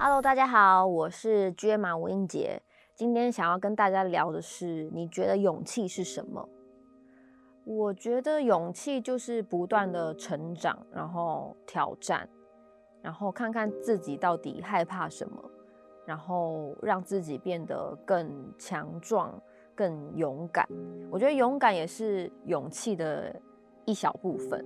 Hello，大家好，我是居马吴英杰。今天想要跟大家聊的是，你觉得勇气是什么？我觉得勇气就是不断的成长，然后挑战，然后看看自己到底害怕什么，然后让自己变得更强壮、更勇敢。我觉得勇敢也是勇气的一小部分。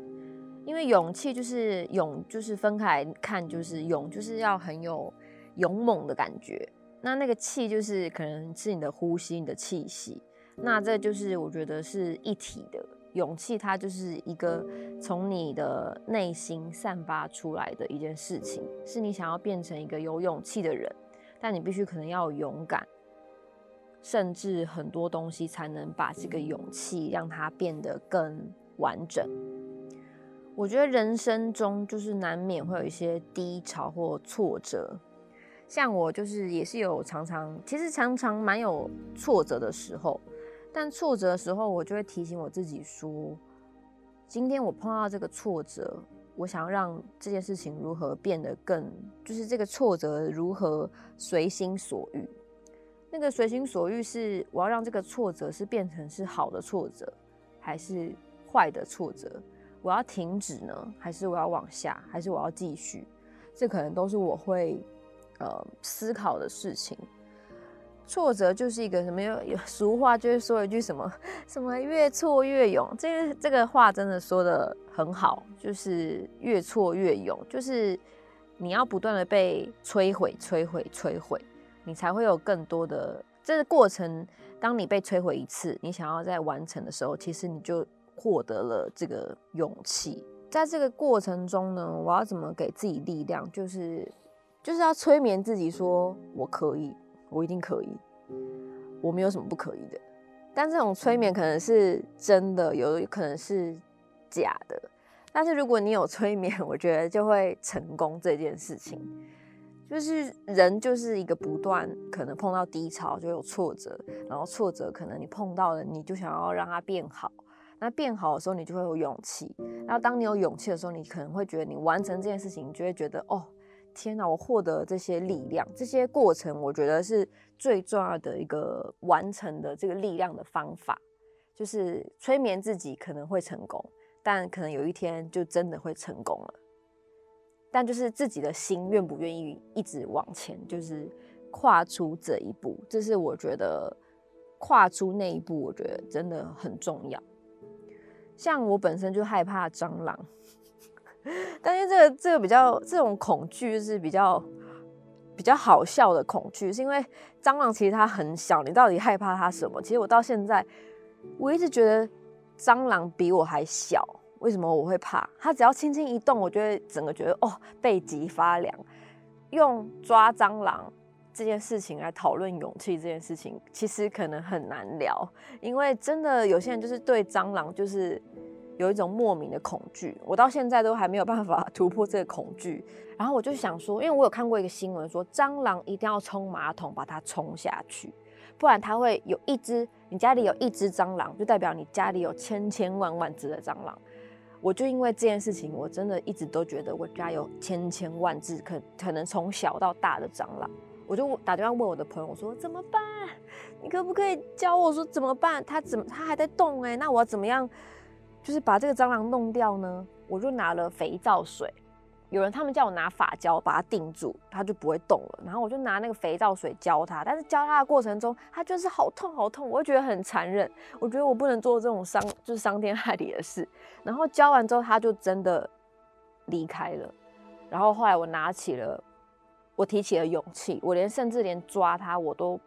因为勇气就是勇，就是分开来看，就是勇，就是要很有勇猛的感觉。那那个气就是可能是你的呼吸，你的气息。那这就是我觉得是一体的勇气，它就是一个从你的内心散发出来的一件事情，是你想要变成一个有勇气的人，但你必须可能要勇敢，甚至很多东西才能把这个勇气让它变得更完整。我觉得人生中就是难免会有一些低潮或挫折，像我就是也是有常常，其实常常蛮有挫折的时候，但挫折的时候我就会提醒我自己说，今天我碰到这个挫折，我想要让这件事情如何变得更，就是这个挫折如何随心所欲。那个随心所欲是我要让这个挫折是变成是好的挫折，还是坏的挫折？我要停止呢，还是我要往下，还是我要继续？这可能都是我会呃思考的事情。挫折就是一个什么？有有俗话就是说一句什么什么越挫越勇。这个这个话真的说的很好，就是越挫越勇，就是你要不断的被摧毁、摧毁、摧毁，你才会有更多的这个过程。当你被摧毁一次，你想要再完成的时候，其实你就。获得了这个勇气，在这个过程中呢，我要怎么给自己力量？就是就是要催眠自己，说我可以，我一定可以，我没有什么不可以的。但这种催眠可能是真的，有可能是假的。但是如果你有催眠，我觉得就会成功这件事情。就是人就是一个不断可能碰到低潮就有挫折，然后挫折可能你碰到了，你就想要让它变好。那变好的时候，你就会有勇气。然后当你有勇气的时候，你可能会觉得你完成这件事情，你就会觉得哦，天哪！我获得这些力量，这些过程，我觉得是最重要的一个完成的这个力量的方法，就是催眠自己可能会成功，但可能有一天就真的会成功了。但就是自己的心愿不愿意一直往前，就是跨出这一步，这是我觉得跨出那一步，我觉得真的很重要。像我本身就害怕蟑螂，但是这个这个比较这种恐惧是比较比较好笑的恐惧，是因为蟑螂其实它很小，你到底害怕它什么？其实我到现在我一直觉得蟑螂比我还小，为什么我会怕？它只要轻轻一动，我就会整个觉得哦背脊发凉。用抓蟑螂这件事情来讨论勇气这件事情，其实可能很难聊，因为真的有些人就是对蟑螂就是。有一种莫名的恐惧，我到现在都还没有办法 突破这个恐惧。然后我就想说，因为我有看过一个新闻，说蟑螂一定要冲马桶把它冲下去，不然它会有一只，你家里有一只蟑螂，就代表你家里有千千万万只的蟑螂。我就因为这件事情，我真的一直都觉得我家有千千万只，可可能从小到大的蟑螂。我就打电话问我的朋友，我说怎么办？你可不可以教我说怎么办？它怎么它还在动哎？那我要怎么样？就是把这个蟑螂弄掉呢，我就拿了肥皂水。有人他们叫我拿发胶把它定住，它就不会动了。然后我就拿那个肥皂水浇它，但是浇它的过程中，它就是好痛好痛，我会觉得很残忍。我觉得我不能做这种伤，就是伤天害理的事。然后浇完之后，它就真的离开了。然后后来我拿起了，我提起了勇气，我连甚至连抓它我都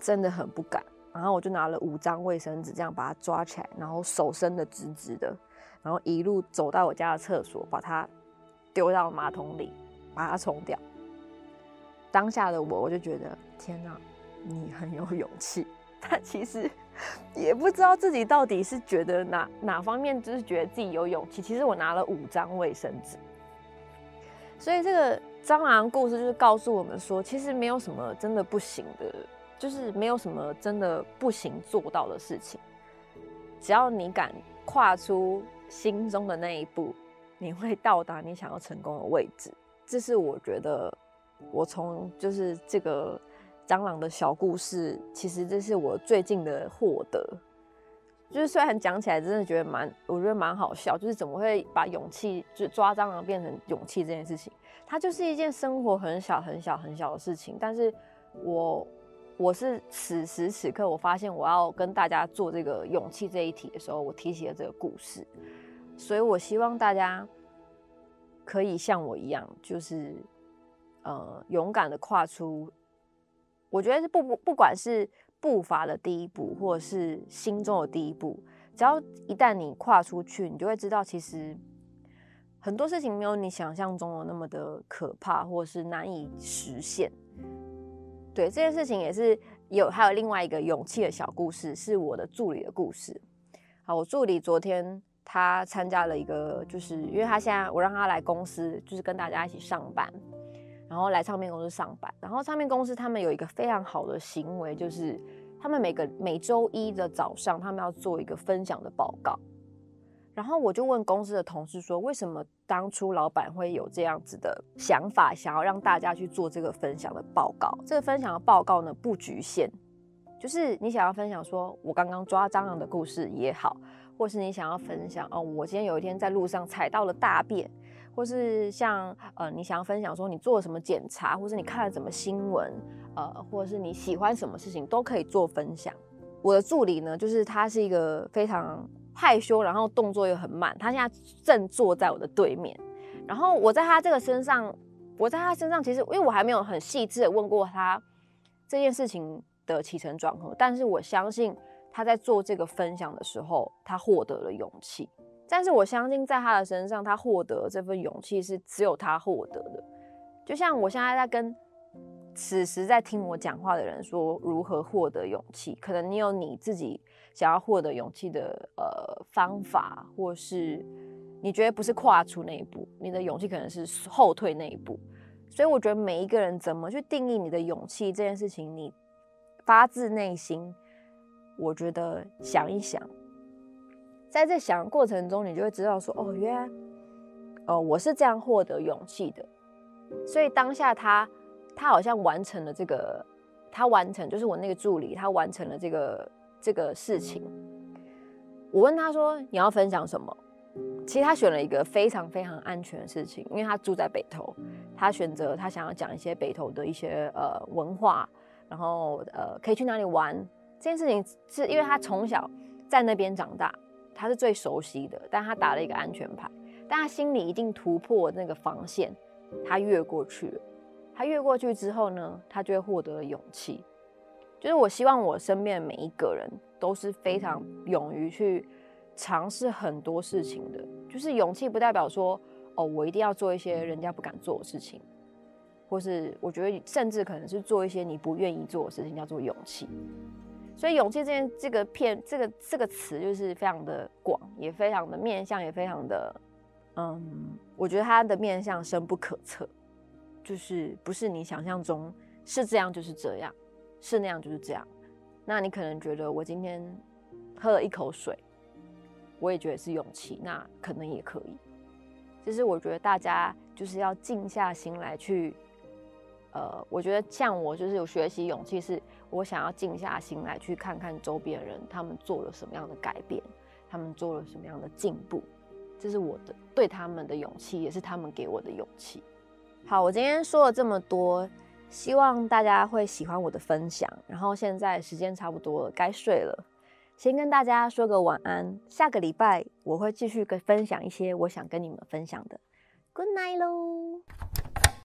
真的很不敢。然后我就拿了五张卫生纸，这样把它抓起来，然后手伸的直直的，然后一路走到我家的厕所，把它丢到马桶里，把它冲掉。当下的我，我就觉得天哪，你很有勇气。但其实也不知道自己到底是觉得哪哪方面，就是觉得自己有勇气。其实我拿了五张卫生纸，所以这个蟑螂故事就是告诉我们说，其实没有什么真的不行的。就是没有什么真的不行做到的事情，只要你敢跨出心中的那一步，你会到达你想要成功的位置。这是我觉得我从就是这个蟑螂的小故事，其实这是我最近的获得。就是虽然讲起来真的觉得蛮，我觉得蛮好笑，就是怎么会把勇气就抓蟑螂变成勇气这件事情，它就是一件生活很小很小很小的事情，但是我我是此时此刻我发现我要跟大家做这个勇气这一题的时候，我提起了这个故事，所以我希望大家可以像我一样，就是呃勇敢的跨出，我觉得不不不管是。步伐的第一步，或者是心中的第一步，只要一旦你跨出去，你就会知道，其实很多事情没有你想象中的那么的可怕，或者是难以实现。对这件事情也是有，还有另外一个勇气的小故事，是我的助理的故事。好，我助理昨天他参加了一个，就是因为他现在我让他来公司，就是跟大家一起上班。然后来唱片公司上班，然后唱片公司他们有一个非常好的行为，就是他们每个每周一的早上，他们要做一个分享的报告。然后我就问公司的同事说，为什么当初老板会有这样子的想法，想要让大家去做这个分享的报告？这个分享的报告呢，不局限，就是你想要分享说我刚刚抓蟑螂的故事也好，或是你想要分享哦，我今天有一天在路上踩到了大便。或是像呃，你想要分享说你做了什么检查，或是你看了什么新闻，呃，或者是你喜欢什么事情，都可以做分享。我的助理呢，就是他是一个非常害羞，然后动作又很慢。他现在正坐在我的对面，然后我在他这个身上，我在他身上，其实因为我还没有很细致的问过他这件事情的起承转合，但是我相信他在做这个分享的时候，他获得了勇气。但是我相信，在他的身上，他获得这份勇气是只有他获得的。就像我现在在跟此时在听我讲话的人说如何获得勇气，可能你有你自己想要获得勇气的呃方法，或是你觉得不是跨出那一步，你的勇气可能是后退那一步。所以我觉得每一个人怎么去定义你的勇气这件事情，你发自内心，我觉得想一想。在这想的过程中，你就会知道说，哦，原来，哦，我是这样获得勇气的。所以当下他，他好像完成了这个，他完成就是我那个助理，他完成了这个这个事情。我问他说，你要分享什么？其实他选了一个非常非常安全的事情，因为他住在北投，他选择他想要讲一些北投的一些呃文化，然后呃可以去哪里玩。这件事情是因为他从小在那边长大。他是最熟悉的，但他打了一个安全牌，但他心里一定突破那个防线，他越过去了。他越过去之后呢，他就会获得了勇气。就是我希望我身边的每一个人都是非常勇于去尝试很多事情的。就是勇气不代表说哦，我一定要做一些人家不敢做的事情，或是我觉得甚至可能是做一些你不愿意做的事情，叫做勇气。所以勇气这件这个片这个这个词就是非常的广，也非常的面向，也非常的，嗯，我觉得它的面向深不可测，就是不是你想象中是这样就是这样，是那样就是这样。那你可能觉得我今天喝了一口水，我也觉得是勇气，那可能也可以。其实我觉得大家就是要静下心来去。呃，我觉得像我就是有学习勇气，是我想要静下心来去看看周边人他们做了什么样的改变，他们做了什么样的进步，这是我的对他们的勇气，也是他们给我的勇气。好，我今天说了这么多，希望大家会喜欢我的分享。然后现在时间差不多了，该睡了，先跟大家说个晚安。下个礼拜我会继续跟分享一些我想跟你们分享的。Good night 喽。